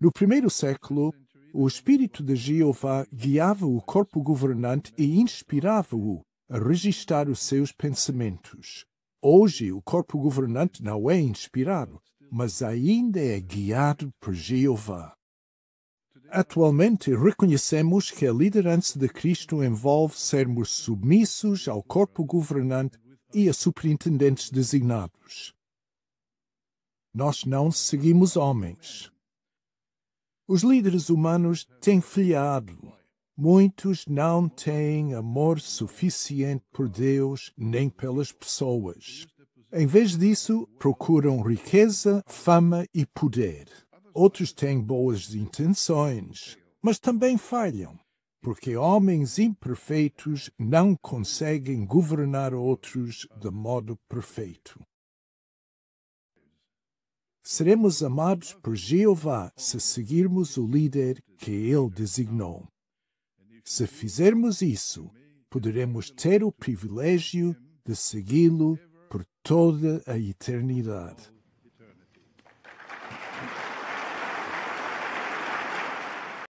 No primeiro século, o Espírito de Jeová guiava o corpo governante e inspirava-o a registrar os seus pensamentos. Hoje, o corpo governante não é inspirado, mas ainda é guiado por Jeová. Atualmente, reconhecemos que a liderança de Cristo envolve sermos submissos ao corpo governante e a superintendentes designados. Nós não seguimos homens. Os líderes humanos têm filhado. Muitos não têm amor suficiente por Deus nem pelas pessoas. Em vez disso, procuram riqueza, fama e poder. Outros têm boas intenções, mas também falham, porque homens imperfeitos não conseguem governar outros de modo perfeito. Seremos amados por Jeová se seguirmos o líder que ele designou. Se fizermos isso, poderemos ter o privilégio de segui-lo por toda a eternidade.